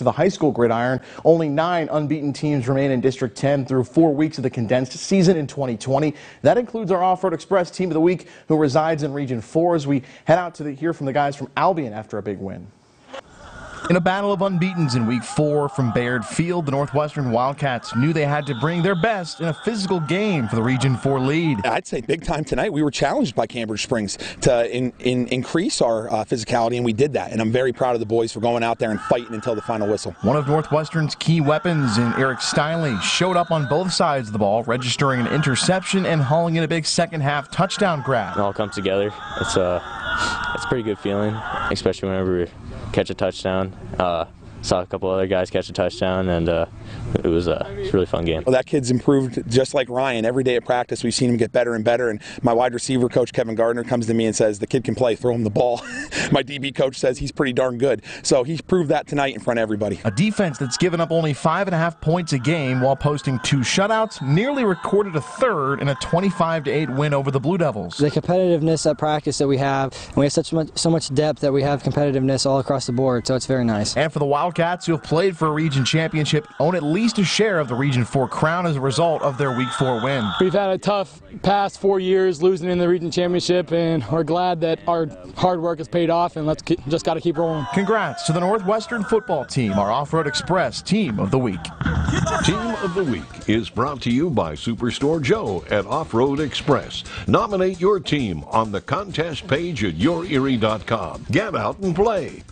to the high school gridiron. Only nine unbeaten teams remain in District 10 through four weeks of the condensed season in 2020. That includes our Off-Road Express Team of the Week, who resides in Region 4, as we head out to the, hear from the guys from Albion after a big win. In a battle of unbeatens in week four from Baird Field, the Northwestern Wildcats knew they had to bring their best in a physical game for the Region 4 lead. I'd say big time tonight. We were challenged by Cambridge Springs to in, in, increase our uh, physicality, and we did that. And I'm very proud of the boys for going out there and fighting until the final whistle. One of Northwestern's key weapons in Eric Steinley showed up on both sides of the ball, registering an interception and hauling in a big second half touchdown grab. It all comes together. It's a, it's a pretty good feeling, especially whenever we catch a touchdown. Uh, saw a couple other guys catch a touchdown, and uh, it was, uh, it was a really fun game. Well, that kid's improved just like Ryan. Every day at practice, we've seen him get better and better. And my wide receiver coach, Kevin Gardner, comes to me and says, The kid can play, throw him the ball. my DB coach says he's pretty darn good. So he's proved that tonight in front of everybody. A defense that's given up only five and a half points a game while posting two shutouts, nearly recorded a third in a 25 8 win over the Blue Devils. The competitiveness at practice that we have, and we have such much, so much depth that we have competitiveness all across the board, so it's very nice. And for the Wildcats, who have played for a region championship, own at least a share of the Region 4 crown as a result of their Week 4 win. We've had a tough past four years losing in the region championship, and we're glad that our hard work has paid off, and let's keep, just got to keep rolling. Congrats to the Northwestern football team, our Off-Road Express Team of the Week. Team of the Week is brought to you by Superstore Joe at Off-Road Express. Nominate your team on the contest page at yourerie.com. Get out and play.